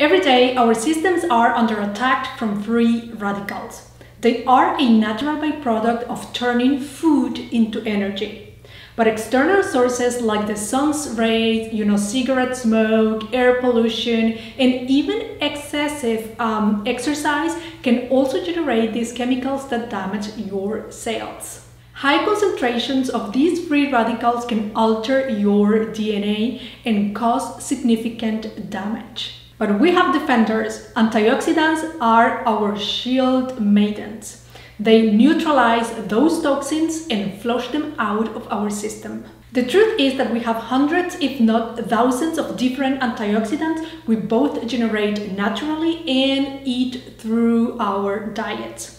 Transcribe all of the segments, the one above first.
Every day, our systems are under attack from free radicals. They are a natural byproduct of turning food into energy. But external sources like the sun's rays, you know, cigarette smoke, air pollution, and even excessive um, exercise can also generate these chemicals that damage your cells. High concentrations of these free radicals can alter your DNA and cause significant damage. But we have defenders. Antioxidants are our shield maidens. They neutralize those toxins and flush them out of our system. The truth is that we have hundreds, if not thousands, of different antioxidants we both generate naturally and eat through our diet.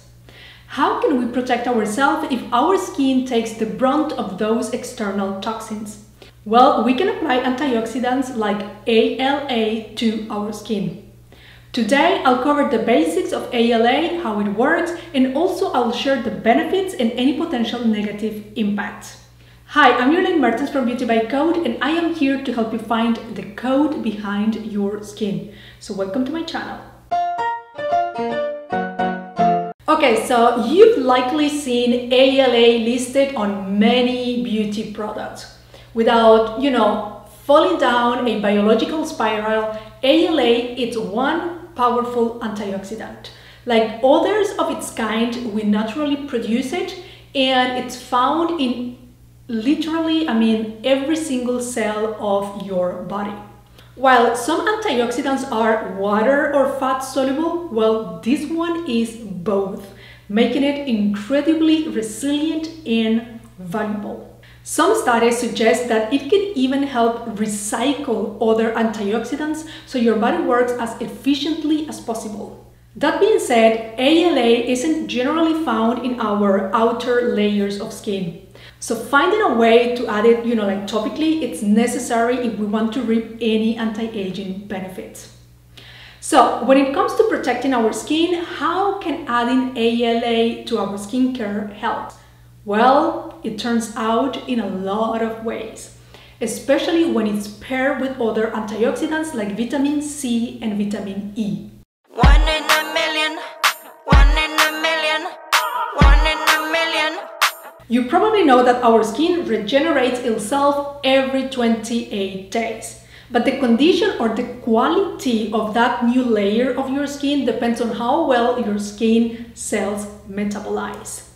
How can we protect ourselves if our skin takes the brunt of those external toxins? Well, we can apply antioxidants like ALA to our skin. Today, I'll cover the basics of ALA, how it works, and also I'll share the benefits and any potential negative impacts. Hi, I'm Yurlene Mertens from Beauty by Code, and I am here to help you find the code behind your skin. So welcome to my channel. Okay, so you've likely seen ALA listed on many beauty products. Without, you know, falling down a biological spiral, ALA is one powerful antioxidant. Like others of its kind, we naturally produce it and it's found in literally, I mean, every single cell of your body. While some antioxidants are water or fat soluble, well, this one is both, making it incredibly resilient and valuable. Some studies suggest that it can even help recycle other antioxidants so your body works as efficiently as possible. That being said, ALA isn't generally found in our outer layers of skin. So finding a way to add it, you know, like topically, it's necessary if we want to reap any anti-aging benefits. So when it comes to protecting our skin, how can adding ALA to our skincare help? Well, it turns out in a lot of ways, especially when it's paired with other antioxidants like vitamin C and vitamin E. One in a million, one in a million, one in a million. You probably know that our skin regenerates itself every 28 days. But the condition or the quality of that new layer of your skin depends on how well your skin cells metabolize.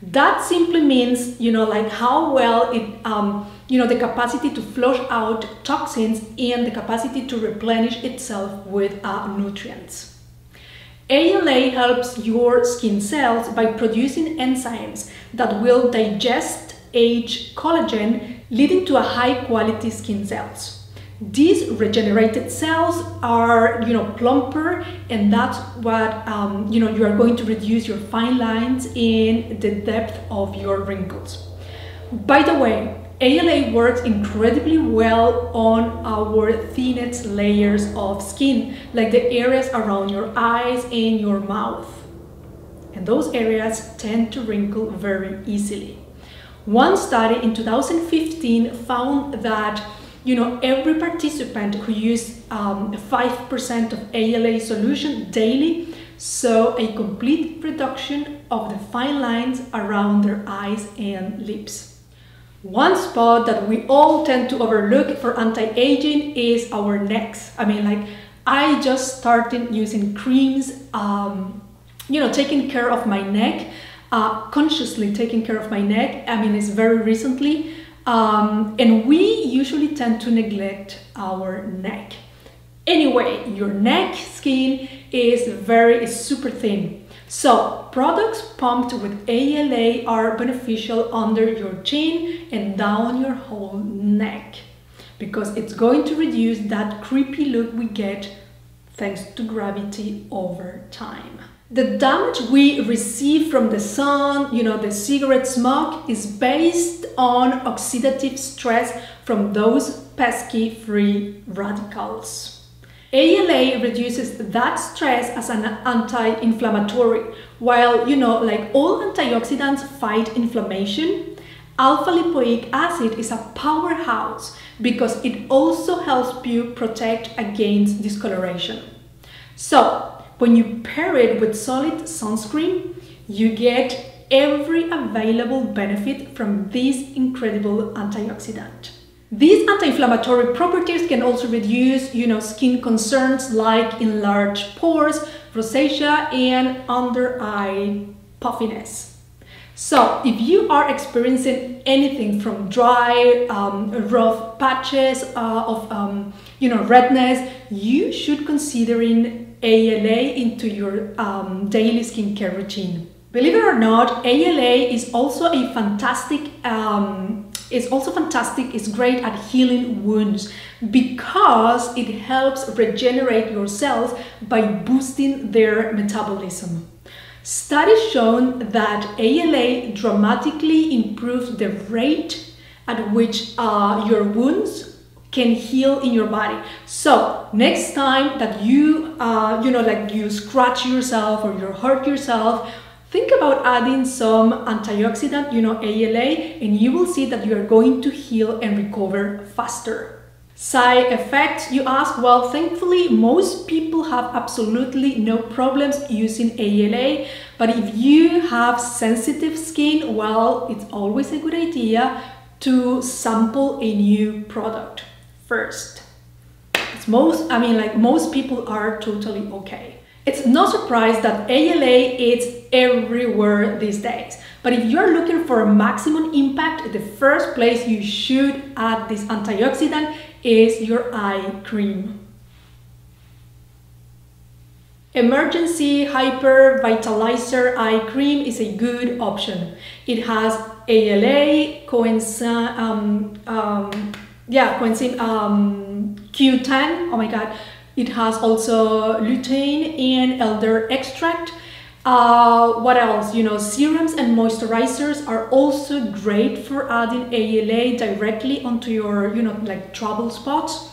That simply means, you know, like how well it, um, you know, the capacity to flush out toxins and the capacity to replenish itself with uh, nutrients. ALA helps your skin cells by producing enzymes that will digest age collagen, leading to a high quality skin cells. These regenerated cells are, you know, plumper, and that's what, um, you know, you are going to reduce your fine lines in the depth of your wrinkles. By the way, ALA works incredibly well on our thinnest layers of skin, like the areas around your eyes and your mouth. And those areas tend to wrinkle very easily. One study in 2015 found that you know, every participant who used 5% um, of ALA solution daily saw a complete reduction of the fine lines around their eyes and lips. One spot that we all tend to overlook for anti-aging is our necks. I mean, like, I just started using creams, um, you know, taking care of my neck, uh, consciously taking care of my neck. I mean, it's very recently um, and we usually tend to neglect our neck. Anyway, your neck skin is very is super thin. So products pumped with ALA are beneficial under your chin and down your whole neck because it's going to reduce that creepy look we get thanks to gravity over time. The damage we receive from the sun, you know, the cigarette smoke is based on oxidative stress from those pesky free radicals. ALA reduces that stress as an anti-inflammatory, while, you know, like all antioxidants fight inflammation, alpha lipoic acid is a powerhouse because it also helps you protect against discoloration. So, when you pair it with solid sunscreen, you get every available benefit from this incredible antioxidant. These anti-inflammatory properties can also reduce, you know, skin concerns like enlarged pores, rosacea, and under eye puffiness. So, if you are experiencing anything from dry, um, rough patches uh, of, um, you know, redness, you should considering ALA into your um, daily skincare routine. Believe it or not, ALA is also a fantastic um, is also fantastic, it's great at healing wounds because it helps regenerate your cells by boosting their metabolism. Studies shown that ALA dramatically improves the rate at which uh, your wounds can heal in your body. So next time that you, uh, you know, like you scratch yourself or you hurt yourself Think about adding some antioxidant, you know, ALA, and you will see that you are going to heal and recover faster. Side effects, you ask? Well, thankfully, most people have absolutely no problems using ALA, but if you have sensitive skin, well, it's always a good idea to sample a new product first. It's most, I mean, like most people are totally okay. It's no surprise that ALA is everywhere these days. But if you're looking for a maximum impact, the first place you should add this antioxidant is your eye cream. Emergency Hyper Vitalizer Eye Cream is a good option. It has ALA, coenzyme, um, um, yeah, coenzyme um, Q10, oh my god, it has also lutein and elder extract. Uh, what else? You know, serums and moisturizers are also great for adding ALA directly onto your, you know, like trouble spots.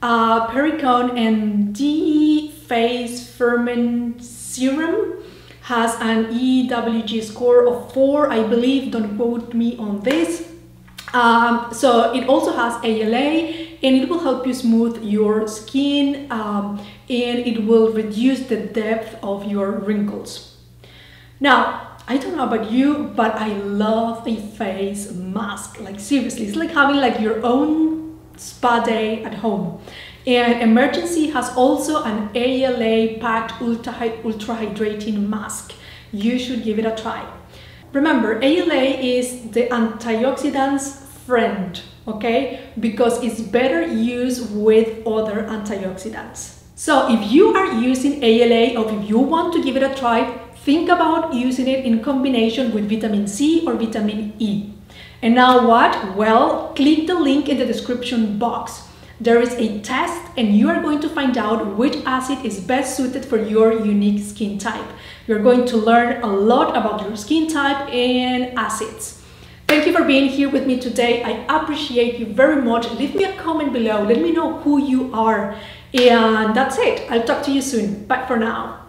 Uh, Perricone MD Face Firming Serum has an EWG score of 4, I believe, don't quote me on this. Um, so it also has ALA and it will help you smooth your skin um, and it will reduce the depth of your wrinkles. Now, I don't know about you, but I love a face mask. Like seriously, it's like having like your own spa day at home. And Emergency has also an ALA packed ultra, ultra hydrating mask. You should give it a try. Remember, ALA is the antioxidants friend okay? Because it's better used with other antioxidants. So if you are using ALA or if you want to give it a try, think about using it in combination with vitamin C or vitamin E. And now what? Well, click the link in the description box. There is a test and you are going to find out which acid is best suited for your unique skin type. You're going to learn a lot about your skin type and acids. Thank you for being here with me today. I appreciate you very much. Leave me a comment below. Let me know who you are. And that's it. I'll talk to you soon. Bye for now.